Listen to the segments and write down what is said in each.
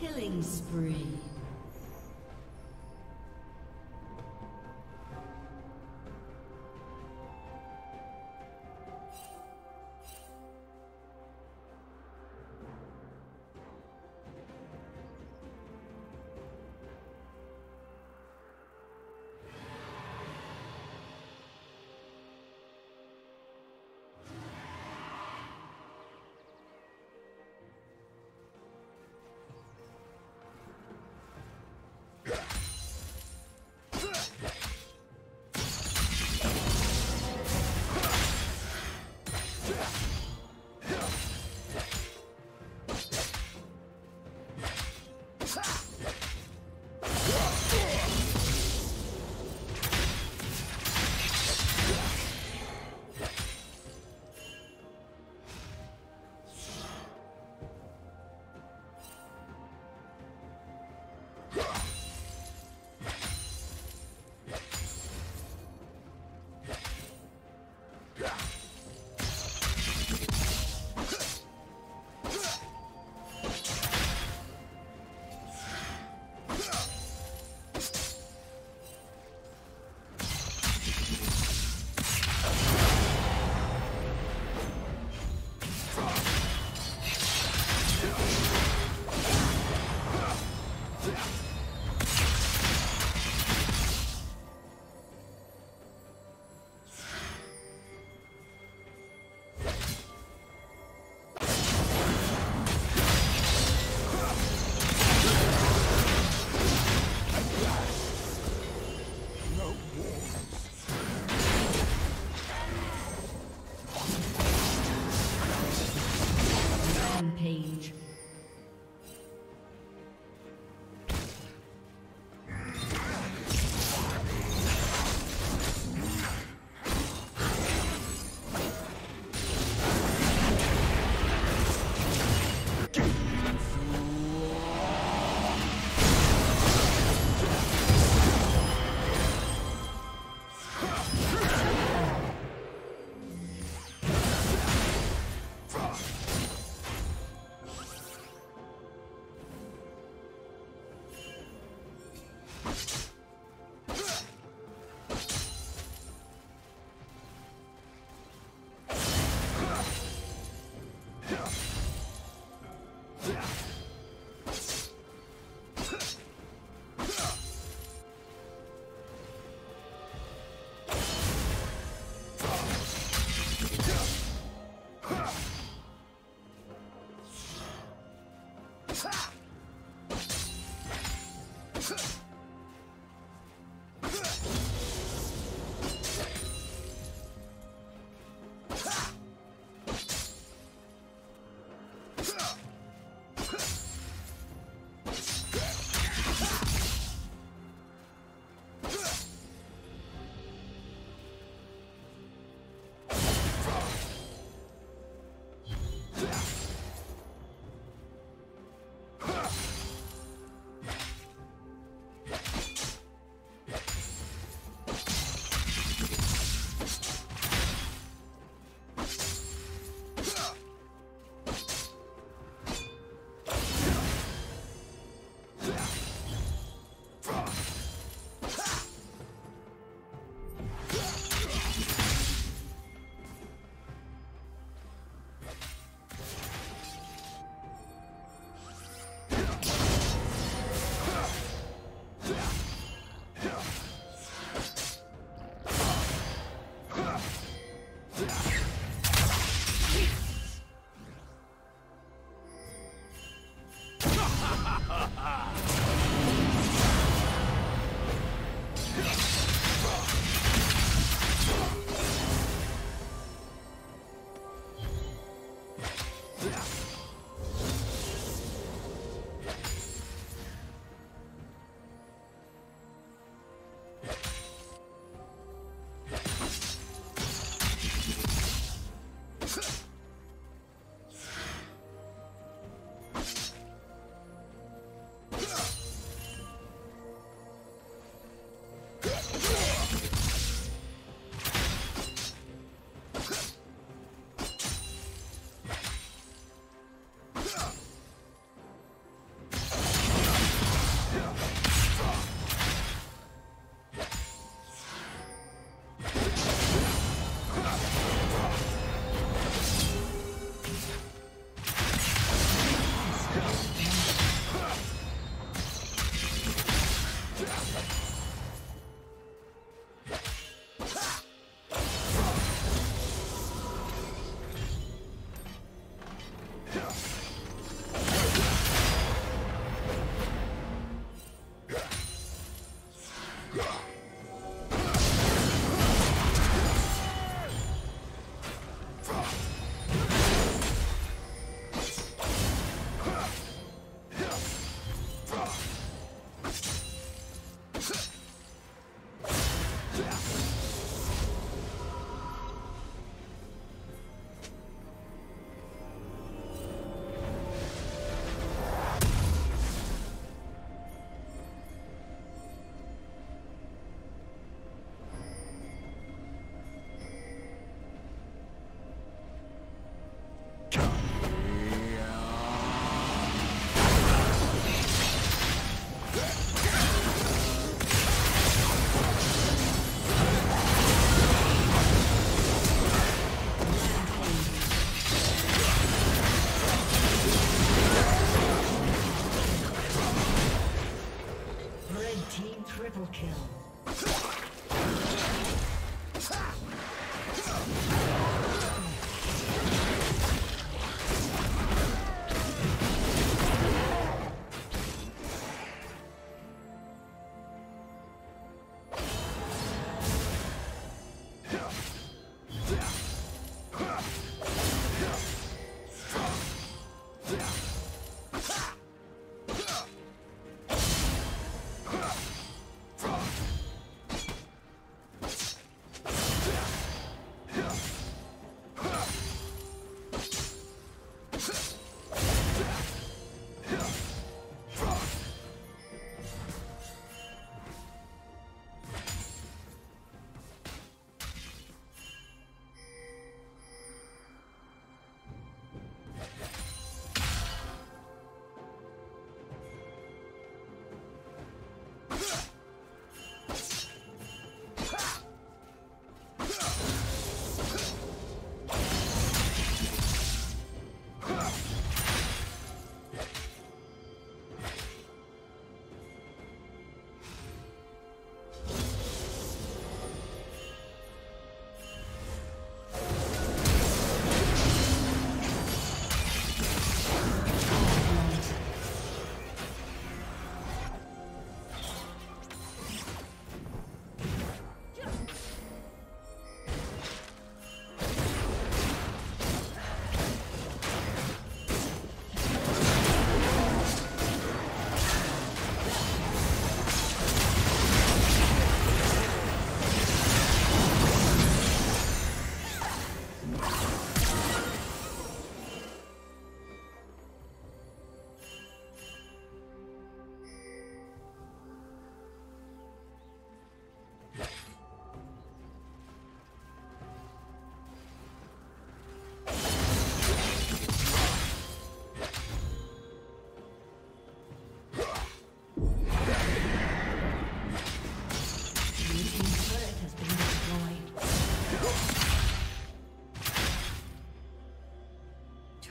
Killing spree.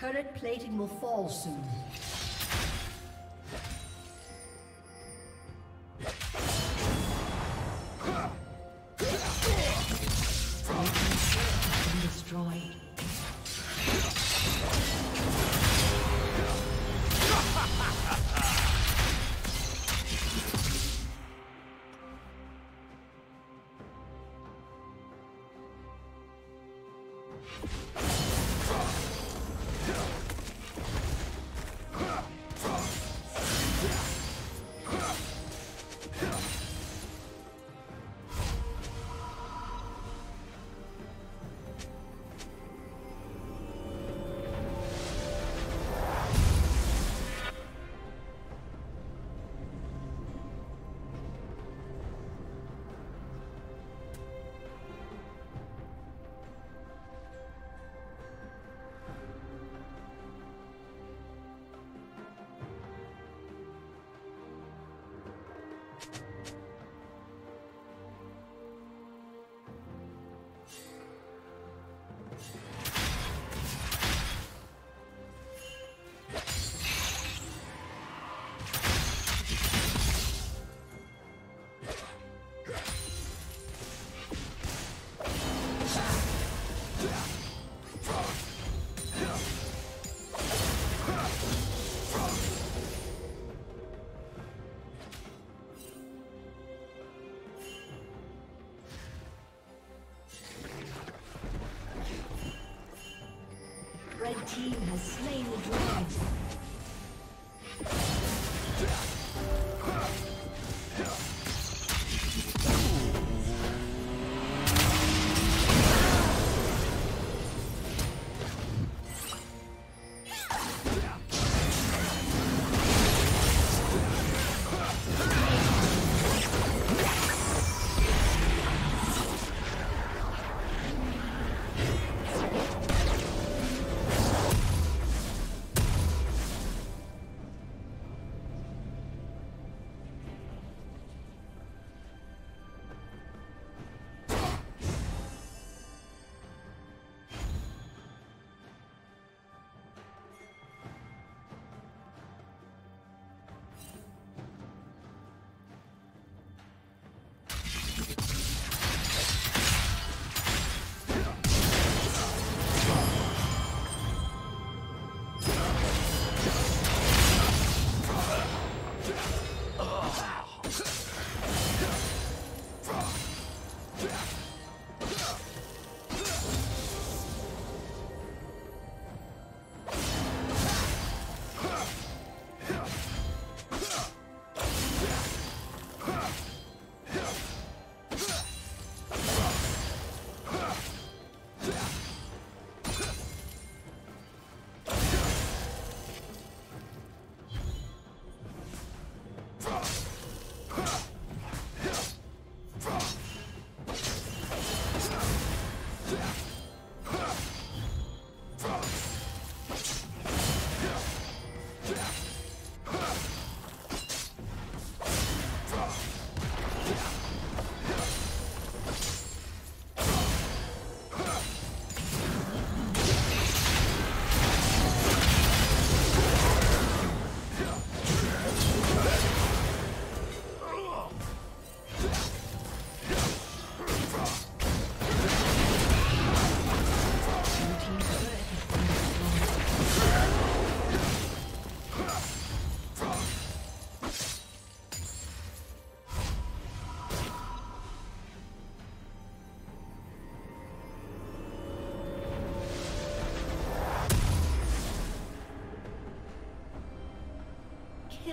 Turret plating will fall soon. destroyed. Yeah.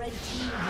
Red team